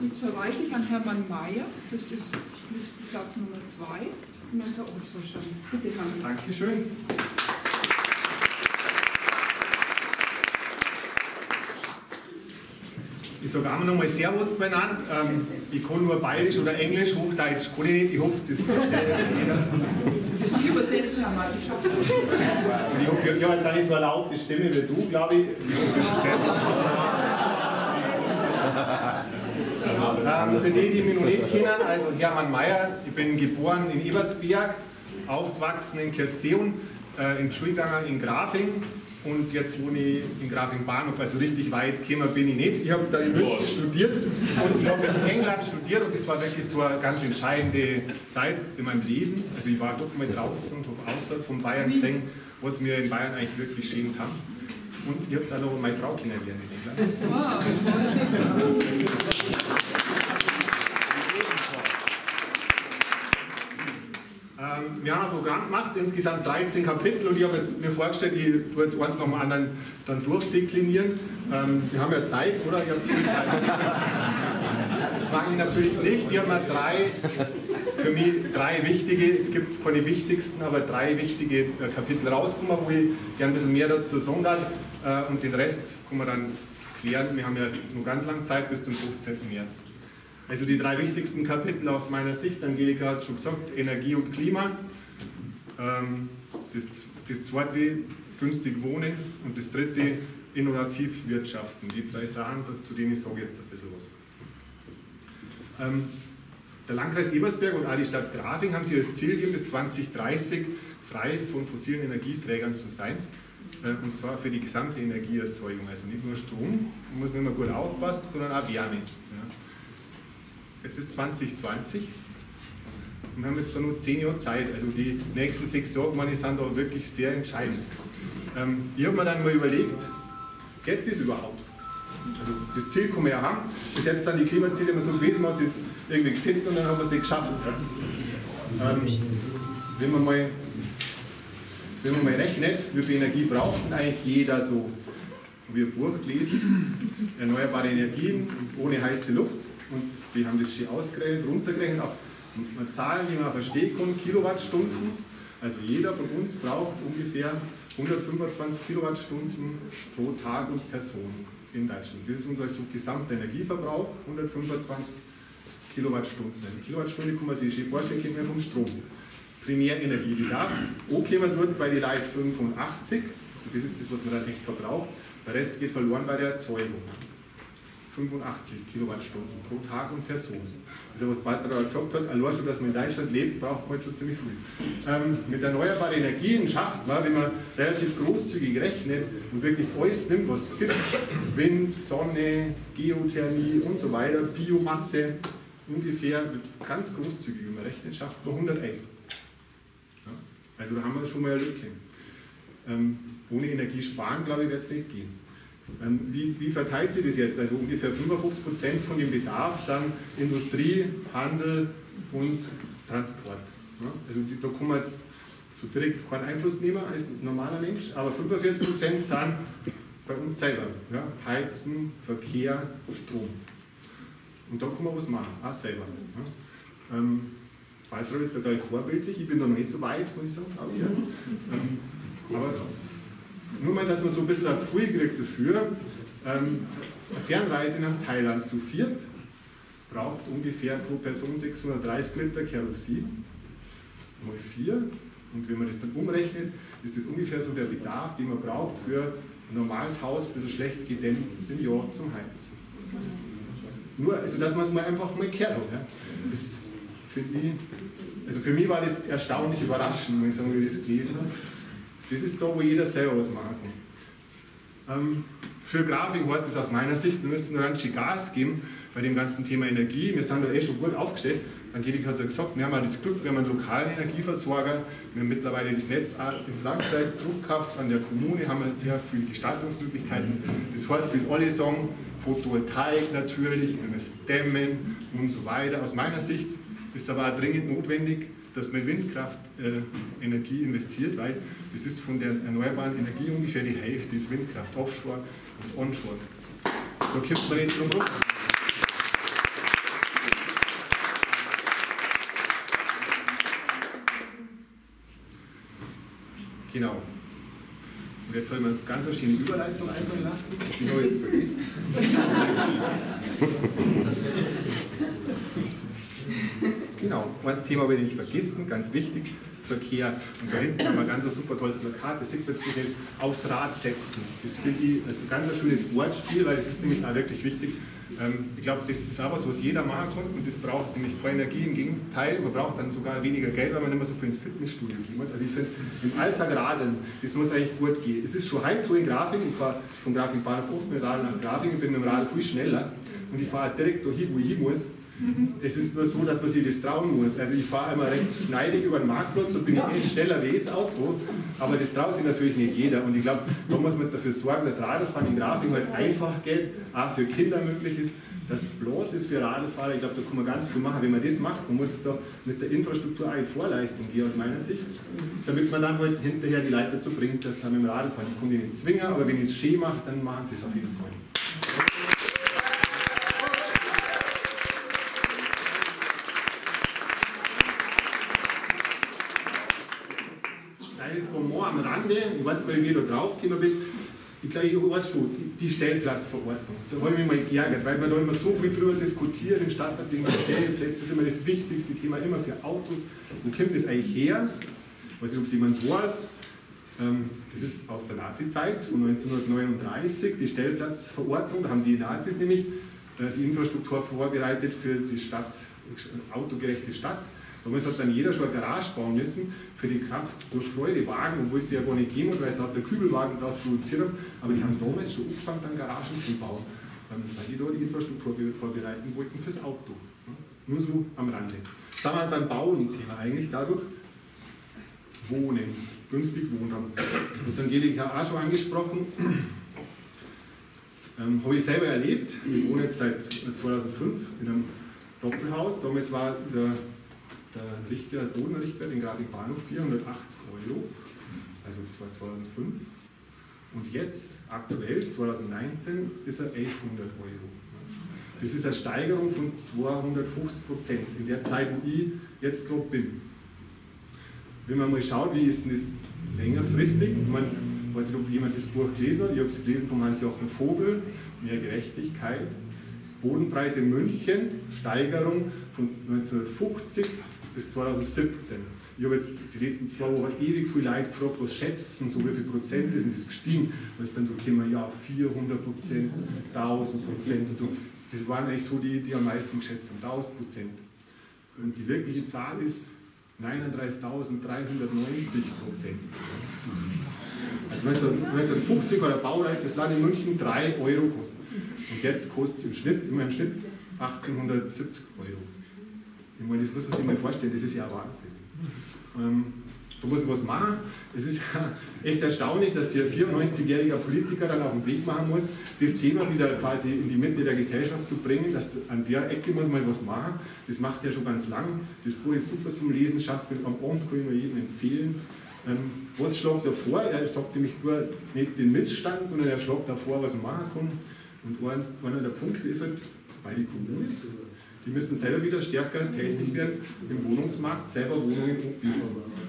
Jetzt verweise ich an Hermann Mayer, das ist Listenplatz Nummer 2 in unserer Ortsvorstand. Bitte, Hermann. Dankeschön. Ich sage auch noch mal Servus benannt. Ähm, ich kann nur Bayerisch oder Englisch, Hochdeutsch kann ich. Ich hoffe, das versteht jetzt jeder. Ich übersetze einmal, ich schaffe das. Ich hoffe, ich habe jetzt auch nicht so eine laute Stimme wie du, glaube ich. Ich hoffe, ihr versteht es. Ähm, für die, die mich noch nicht kennen, also Hermann Mayer, ich bin geboren in Ebersberg, aufgewachsen in Kirchseeon, äh, in Schulganger in Grafing und jetzt wohne ich in Grafing Bahnhof, also richtig weit gekommen bin ich nicht. Ich habe da in München studiert und ich habe in England studiert und das war wirklich so eine ganz entscheidende Zeit in meinem Leben. Also ich war doch mal draußen und habe außerhalb von Bayern gesehen, was wir in Bayern eigentlich wirklich Schönes haben. Und ich habe da noch meine Frau kennengelernt in England. Wow, Ähm, Programm gemacht, insgesamt 13 Kapitel und ich habe mir vorgestellt, ich tue jetzt eins nach dem anderen dann durchdeklinieren. Ähm, wir haben ja Zeit, oder? Ich habe viel Zeit. Das mache ich natürlich nicht. Ich habe mir drei, für mich drei wichtige, es gibt keine wichtigsten, aber drei wichtige äh, Kapitel rausgekommen, wo ich gerne ein bisschen mehr dazu sagen. Äh, und den Rest können wir dann klären. Wir haben ja noch ganz lange Zeit bis zum 15. März. Also die drei wichtigsten Kapitel aus meiner Sicht, Angelika hat schon gesagt, Energie und Klima. Ähm, das, das zweite, günstig wohnen. Und das dritte, innovativ wirtschaften. Die drei Sachen, zu denen ich sage jetzt ein bisschen was. Ähm, der Landkreis Ebersberg und auch die Stadt Grafing haben sich als Ziel gegeben, bis 2030 frei von fossilen Energieträgern zu sein. Äh, und zwar für die gesamte Energieerzeugung. Also nicht nur Strom, da muss man immer gut aufpassen, sondern auch Wärme. Jetzt ist 2020 und wir haben jetzt da nur zehn Jahre Zeit. Also die nächsten sechs Jahre, meine ich, sind da wirklich sehr entscheidend. Ähm, ich habe mir dann mal überlegt, geht das überhaupt? Also das Ziel kann man ja haben. Bis jetzt sind die Klimaziele immer so gewesen, man hat es irgendwie gesetzt und dann haben wir es nicht geschafft. Ja. Ähm, wenn man mal wenn man mal rechnet, wie viel Energie braucht eigentlich jeder so, wie ein Buch gelesen, erneuerbare Energien ohne heiße Luft und wir haben das schon ausgerechnet, runtergerechnet auf Zahlen, die man verstehen kann, Kilowattstunden. Also jeder von uns braucht ungefähr 125 Kilowattstunden pro Tag und Person in Deutschland. Das ist unser gesamter Energieverbrauch, 125 Kilowattstunden. Eine Kilowattstunde kann man sich schon vorstellen, kennt man vom Strom. Primärenergiebedarf. Angekommen wird bei den Leuten 85, also das ist das, was man dann echt verbraucht. Der Rest geht verloren bei der Erzeugung. 85 Kilowattstunden pro Tag und Person. Das ist ja, was Barbara gesagt hat, allein schon, dass man in Deutschland lebt, braucht man schon ziemlich viel. Ähm, mit erneuerbaren Energien schafft man, wenn man relativ großzügig rechnet und wirklich alles nimmt, was es gibt, Wind, Sonne, Geothermie und so weiter, Biomasse, ungefähr ganz großzügig, wenn man rechnet, schafft man 111. Ja, also da haben wir schon mal eine Lücke. Ähm, ohne Energie sparen, glaube ich, wird es nicht gehen. Ähm, wie, wie, verteilt sich das jetzt? Also ungefähr 55 Prozent von dem Bedarf sind Industrie, Handel und Transport. Also da kann man jetzt so direkt keinen Einfluss nehmen als normaler Mensch, aber 45 Prozent sind bei uns selber. Ja? Heizen, Verkehr, Strom. Und da kann man was machen, auch selber. Ja? Ähm, Waltraud ist da gleich vorbildlich, ich bin noch nicht so weit, muss ich sagen, aber, ja. ähm, aber nur mal, dass man so ein bisschen ein Gefühl kriegt dafür. Ähm, eine Fernreise nach Thailand zu viert braucht ungefähr pro Person 630 Liter Kerosin mal vier. Und wenn man das dann umrechnet, ist das ungefähr so der Bedarf, den man braucht für ein normales Haus, ein bisschen schlecht gedämmt im Jahr zum Heizen. Nur, also dass man es mal einfach mal gehört hat. Ja. Das finde ich, also für mich war das erstaunlich überraschend, muss ich sagen, wie ich das gelesen habe. Das ist da, wo jeder selber was machen kann. Ähm, für Grafik heißt es aus meiner Sicht, wir müssen ganz schön Gas geben bei dem ganzen Thema Energie. Wir sind da eh schon gut aufgestellt. Angelika hat es ja gesagt, wir haben auch das Glück, wir haben einen lokalen Energieversorger, wir haben mittlerweile das Netz im Landkreis zurückgekauft, an der Kommune haben wir sehr viele Gestaltungsmöglichkeiten. Das heißt, bis alle sagen, Photovoltaik natürlich, wir müssen dämmen und so weiter. Aus meiner Sicht ist es aber auch dringend notwendig, dass man Windkraftenergie äh, investiert, weil das ist von der erneuerbaren Energie ungefähr die Hälfte, ist Windkraft offshore und onshore. Da kippt man nicht drum rum. Genau. Und jetzt soll man das ganz schöne Überleitung einfallen lassen. Die habe ich jetzt vergessen. genau, ein Thema habe ich nicht vergessen, ganz wichtig. Verkehr. Und da hinten haben wir ein ganz super tolles Plakat, das sieht man jetzt gesehen, aufs Rad setzen. Das finde ich also ganz ein schönes Wortspiel, weil es ist nämlich auch wirklich wichtig. Ähm, ich glaube, das ist auch was, was jeder machen kann und das braucht nämlich keine Energie. Im Gegenteil, man braucht dann sogar weniger Geld, weil man nicht mehr so viel ins Fitnessstudio gehen muss. Also ich finde, im Alltag radeln, das muss eigentlich gut gehen. Es ist schon heute so in Grafing, ich fahre vom Grafing-Bahnhof oft mit Radl nach Grafing, ich bin mit dem Radl viel schneller und ich fahre direkt dahin, wo ich muss. Es ist nur so, dass man sich das trauen muss. Also ich fahre einmal recht schneidig über den Marktplatz, da bin ich eh schneller wie jetzt Auto, aber das traut sich natürlich nicht jeder. Und ich glaube, da muss man dafür sorgen, dass Radfahren in Grafing halt einfach geht, auch für Kinder möglich ist, dass Platz ist für Radfahrer. Ich glaube, da kann man ganz viel machen. Wenn man das macht, man muss da mit der Infrastruktur in Vorleistung gehen, aus meiner Sicht, damit man dann halt hinterher die Leute dazu bringt, dass sie mit dem Radfahren. Ich kann die nicht zwingen, aber wenn ich es schön mache, dann machen sie es auf jeden Fall. Kleines Bonbon am Rande, ich weiß wie ich da draufgekommen bin. Ich glaube, ich weiß schon, die Stellplatzverordnung. Da habe ich mich mal geärgert, weil wir da immer so viel drüber diskutieren im Stadtrat wegen Stellplätze. ist immer das wichtigste Thema, immer für Autos. Wo kommt das eigentlich her? Ich weiß nicht, ob es jemand weiß. Ähm, das ist aus der Nazi-Zeit von 1939, die Stellplatzverordnung. Da haben die Nazis nämlich äh, die Infrastruktur vorbereitet für die Stadt, autogerechte Stadt. Damals hat dann jeder schon eine Garage bauen müssen für die Kraft durch Freudewagen, obwohl es die ja gar nicht gegeben hat, weil es da der Kübelwagen daraus produziert hat. Aber die haben damals schon angefangen, dann Garagen zu bauen, ähm, weil die da die Infrastruktur vorbereiten wollten fürs Auto. Nur so am Rande. Sind wir beim Bauen-Thema eigentlich dadurch. Wohnen, günstig Wohnraum. Und Angelika auch schon angesprochen. Ähm, Habe ich selber erlebt. Ich wohne jetzt seit 2005 in einem Doppelhaus. Damals war der der Richter, Bodenrichtwert in Grafikbahnhof 480 Euro, also das war 2005. Und jetzt, aktuell, 2019, ist er 1100 Euro. Das ist eine Steigerung von 250 Prozent in der Zeit, wo ich jetzt dort bin. Wenn man mal schaut, wie ist denn das längerfristig, ich weiß nicht, ob jemand das Buch gelesen hat, ich habe es gelesen von Hans-Jochen Vogel, Mehr Gerechtigkeit, Bodenpreis in München, Steigerung von 1950 bis 2017. Ich habe jetzt die letzten zwei Wochen ewig viel Leute gefragt, was schätzt denn so, wie viel Prozent ist denn das gestiegen? Da ist dann so gekommen, ja, 400 Prozent, 1000 Prozent und so. Das waren eigentlich so die, die am meisten geschätzt haben, 1000 Prozent. Und die wirkliche Zahl ist 39.390 Prozent. Also 1950 war der baureifes Land in München 3 Euro kosten. Und jetzt kostet es im Schnitt, immer im Schnitt 1870 Euro. Ich meine, das muss man sich mal vorstellen, das ist ja Wahnsinn. Ähm, da muss man was machen. Es ist echt erstaunlich, dass hier ein 94-jähriger Politiker dann auf den Weg machen muss, das Thema wieder quasi in die Mitte der Gesellschaft zu bringen, dass an der Ecke muss man was machen. Das macht er schon ganz lang. Das Buch ist super zum Lesen, schafft mit am Abend, kann ich nur jedem empfehlen. Ähm, was schlägt er vor? Er sagt nämlich nur nicht den Missstand, sondern er schlägt davor, was man machen kann. Und einer der Punkte ist halt, bei die Kommunen, die müssen selber wieder stärker tätig werden im Wohnungsmarkt, selber Wohnungen bieten.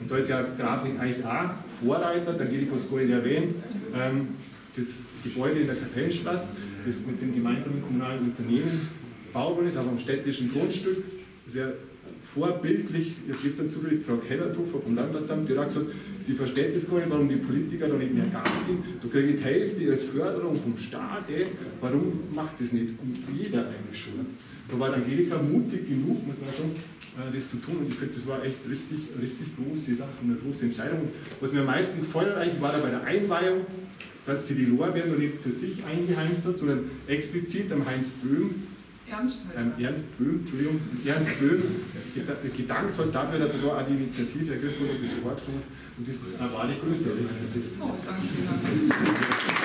Und da ist ja Grafik eigentlich auch Vorreiter, da geht ich uns nicht erwähnen, ähm, das Gebäude in der Kapellenstraße, das mit dem gemeinsamen kommunalen Unternehmen gebaut ist, auf einem städtischen Grundstück, sehr vorbildlich, ich habe gestern zufällig Frau Kellerthofer vom Landratsamt, die hat gesagt, sie versteht das gar nicht, warum die Politiker da nicht mehr Gas geben, da kriege ich die Hälfte als Förderung vom Staat, ey. warum macht das nicht jeder eigentlich schon? Da war Angelika mutig genug, muss man sagen, äh, das zu tun. Und ich finde, das war echt richtig, richtig große Sache und eine große Entscheidung. Was mir am meisten gefallen hat, eigentlich, war da bei der Einweihung, dass sie die Lorbeeren noch nicht für sich eingeheimst hat, sondern explizit am Heinz Böhm, Ernst, ähm, Ernst Böhm, Entschuldigung, Ernst Böhm gedankt hat dafür, dass er da auch die Initiative ergriffen hat und das vorgeschlagen hat. Und das ist eine wahre Größe. Oh, danke.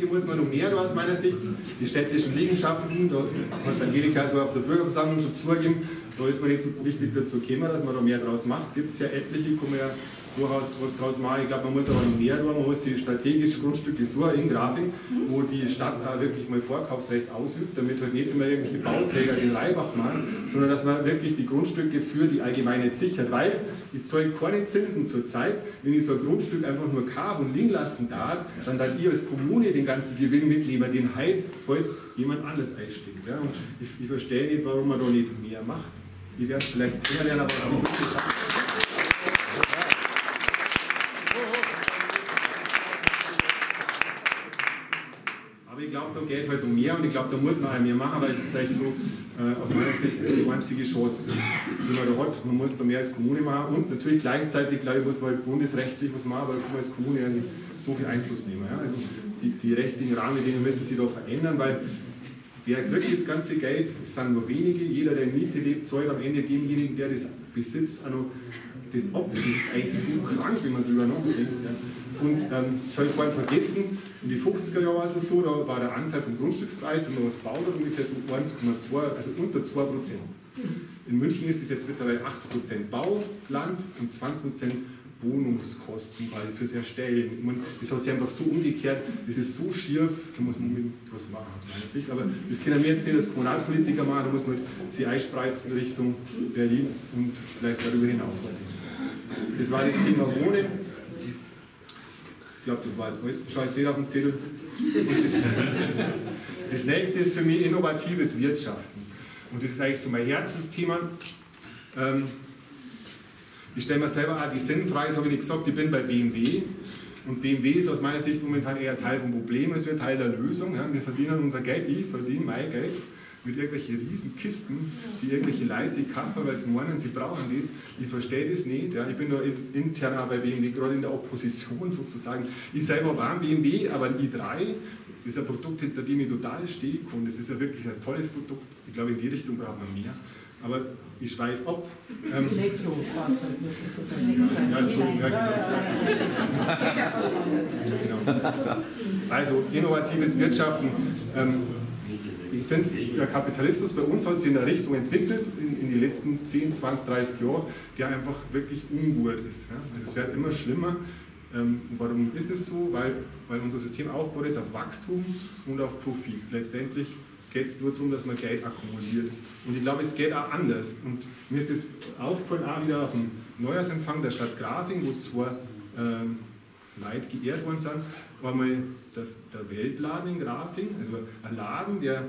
Ecke muss man noch mehr aus meiner Sicht. Die städtischen Liegenschaften, da hat Angelika so auf der Bürgerversammlung schon zugegeben, da ist man nicht so wichtig dazu gekommen, dass man da mehr draus macht. Gibt es ja etliche, man ja durchaus was draus machen. Ich glaube, man muss aber noch mehr tun. Man muss die strategischen Grundstücke suchen in Grafik, wo die Stadt auch wirklich mal Vorkaufsrecht ausübt, damit halt nicht immer irgendwelche Bauträger den Reibach machen, sondern dass man wirklich die Grundstücke für die Allgemeinheit sichert. Weil ich zahle keine Zinsen zurzeit. Wenn ich so ein Grundstück einfach nur kaufen und liegen lassen darf, dann dann ich als Kommune den ganzen Gewinn mitnehme, den halt, halt jemand anders einsteckt. Ja? Und ich, ich verstehe nicht, warum man da nicht mehr macht. Ich werde es vielleicht kennenlernen, aber es nicht gesagt. Ich glaube, da geht halt um mehr und ich glaube, da muss man auch mehr machen, weil das ist eigentlich so äh, aus meiner Sicht die einzige Chance, die man da hat. Man muss da mehr als Kommune machen und natürlich gleichzeitig, glaube ich, muss man halt bundesrechtlich was machen, weil man als Kommune ja nicht so viel Einfluss nehmen. Ja? Also die, die rechtlichen Rahmenbedingungen müssen sich da verändern, weil wer kriegt das ganze Geld? Es sind nur wenige. Jeder, der in Miete lebt, zahlt am Ende demjenigen, der das besitzt, auch noch das ab. Das ist eigentlich so krank, wenn man darüber nachdenkt. Und ähm, das habe ich vorhin vergessen, in den 50er Jahren war es so, da war der Anteil vom Grundstückspreis, wenn man was baut ungefähr so 1,2, also unter 2 Prozent. In München ist das jetzt mittlerweile 80 Prozent Bauland und 20 Prozent Wohnungskosten fürs Erstellen. Meine, das hat sich einfach so umgekehrt, das ist so schief, da muss man was machen aus meiner Sicht. Aber das können wir jetzt nicht als Kommunalpolitiker machen, da muss man sie einspreizen Richtung Berlin und vielleicht darüber hinaus. Das war das Thema Wohnen. Ich glaube, das war jetzt alles. Schau jetzt auf den Zettel. Das, das nächste ist für mich innovatives Wirtschaften. Und das ist eigentlich so mein Herzensthema. Ähm, ich stelle mir selber auch die Sinnfrage, so habe ich gesagt, ich bin bei BMW. Und BMW ist aus meiner Sicht momentan eher Teil vom Problem als wir Teil der Lösung. Ja. Wir verdienen unser Geld, ich verdiene mein Geld mit irgendwelchen riesen Kisten, die irgendwelche Leute sich kaufen, weil sie meinen, sie brauchen das. Ich verstehe das nicht. Ja. Ich bin da intern auch bei BMW, gerade in der Opposition sozusagen. Ich selber war ein BMW, aber ein i3 das ist ein Produkt, hinter dem ich total stehe und es ist ja wirklich ein tolles Produkt. Ich glaube, in die Richtung braucht man mehr. Aber ich schweife ab. Ähm, Elektrofahrzeug. Ja, Entschuldigung, ja, genau. Also, innovatives Wirtschaften. Ähm, ich finde, der Kapitalismus bei uns hat sich in der Richtung entwickelt, in, in den letzten 10, 20, 30 Jahren, der einfach wirklich ungut ist. Ja? Also es wird immer schlimmer. Ähm, warum ist es so? Weil, weil unser System aufgebaut ist auf Wachstum und auf Profit. Letztendlich geht es nur darum, dass man Geld akkumuliert. Und ich glaube, es geht auch anders. Und mir ist das aufgefallen, auch wieder auf dem Neujahrsempfang der Stadt Grafing, wo zwei ähm, Leute geehrt worden sind. Einmal der, der Weltladen in Grafing, also ein Laden, der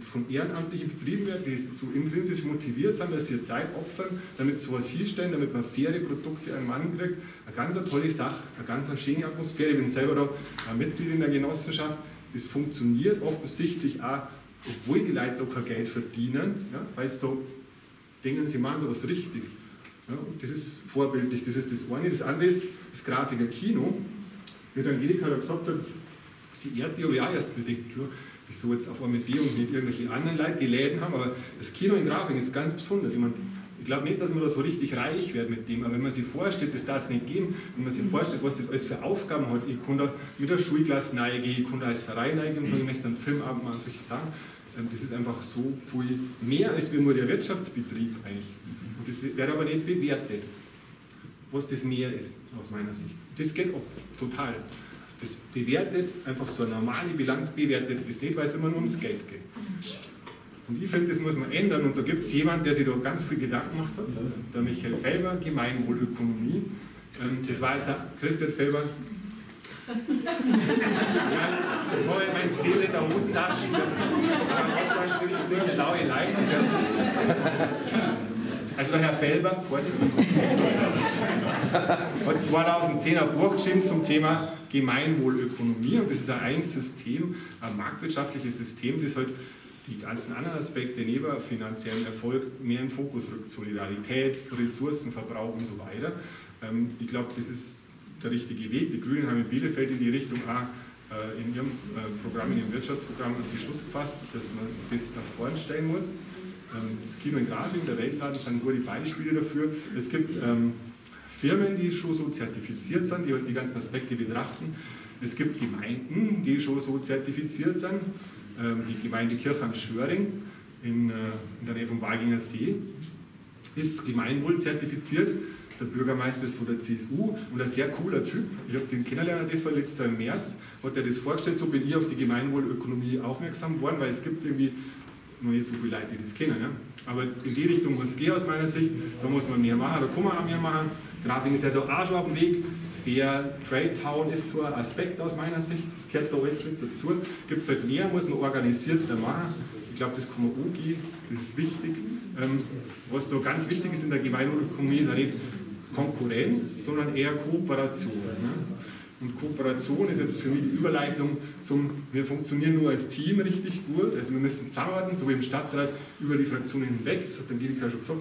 von Ehrenamtlichen betrieben wird, die so intrinsisch motiviert sind, dass sie Zeit opfern, damit sie sowas hinstellen, damit man faire Produkte an Mann kriegt. Eine ganz tolle Sache, eine ganz schöne Atmosphäre. Ich bin selber da Mitglied in der Genossenschaft. Es funktioniert offensichtlich auch, obwohl die Leute da kein Geld verdienen, ja, weil sie da denken, sie machen da was richtig. Ja, das ist vorbildlich, das ist das eine. Das andere ist das Grafiker Kino. Wie der Angelika da gesagt hat, sie ehrt die aber auch erst bedingt. Ja, wieso jetzt auf einmal die und nicht irgendwelche anderen Leute, die Läden haben, aber das Kino in Grafing ist ganz besonders. Ich, meine, ich glaube nicht, dass man da so richtig reich wird mit dem, aber wenn man sich vorstellt, das darf es nicht geben, wenn man sich vorstellt, was das alles für Aufgaben hat, ich kann da mit der Schulklasse neige, ich kann da als Verein neige und so, ich möchte einen Filmabend machen und solche Sachen. Ähm, das ist einfach so viel mehr als nur der Wirtschaftsbetrieb eigentlich. Und das wird aber nicht bewertet, was das mehr ist, aus meiner Sicht. Das geht ab, total. Das bewertet einfach so eine normale Bilanz, bewertet das nicht, weil es immer nur ums Geld geht. Und ich finde, das muss man ändern und da gibt es jemanden, der sich da ganz viel Gedanken gemacht hat, der Michael Felber, Gemeinwohlökonomie. Ähm, das war jetzt auch Christian Felber. Ich habe mein Ziel in der Hosentasche. Gott sei Dank sind es schlaue Leute. Also Herr Felber, Vorsicht, hat 2010 ein Buch geschrieben zum Thema Gemeinwohlökonomie und das ist ein System, ein marktwirtschaftliches System, das halt die ganzen anderen Aspekte neben finanziellem Erfolg mehr in Fokus rückt. Solidarität, Ressourcenverbrauch und so weiter. Ähm, ich glaube, das ist der richtige Weg. Die Grünen haben in Bielefeld in die Richtung A äh, in ihrem äh, Programm, in ihrem Wirtschaftsprogramm die Schluss gefasst, dass man das nach vorn stellen muss. Ähm, das Kino in Grafing, der Weltladen sind nur die Beispiele dafür. Es gibt ähm, Firmen, die schon so zertifiziert sind, die die ganzen Aspekte betrachten. Es gibt Gemeinden, die schon so zertifiziert sind. Ähm, die Gemeinde Kirchheim-Schöring in, äh, in der Nähe vom Waginger See ist Gemeinwohl zertifiziert. Der Bürgermeister ist von der CSU und ein sehr cooler Typ. Ich habe den kennenlernen dürfen letztes Jahr im März, hat er das vorgestellt, so bin ich auf die Gemeinwohlökonomie aufmerksam geworden, weil es gibt irgendwie noch nicht so viele Leute, die das kennen. Ja? Aber in die Richtung muss es gehen aus meiner Sicht, da muss man mehr machen, da kann man auch mehr machen. Grafing ist ja da auch schon auf dem Weg. Fair Trade Town ist so ein Aspekt aus meiner Sicht, das gehört da alles mit dazu. Gibt es halt mehr, muss man organisierter machen. Ich glaube, das kann man umgehen, das ist wichtig. Ähm, was da ganz wichtig ist in der Gemeinwohlökonomie, ist auch nicht Konkurrenz, sondern eher Kooperation. Ne? Und Kooperation ist jetzt für mich die Überleitung zum, wir funktionieren nur als Team richtig gut, also wir müssen zusammenarbeiten, so wie im Stadtrat über die Fraktionen hinweg, das hat Angelika schon gesagt.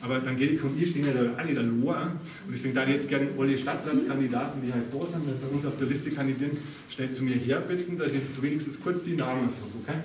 Aber Angelika und ich stehen ja da alle da Lohr. Und deswegen da jetzt gerne alle Stadtratskandidaten, die halt da sind, die bei uns auf der Liste kandidieren, schnell zu mir herbitten, dass ich wenigstens kurz die Namen sage, okay?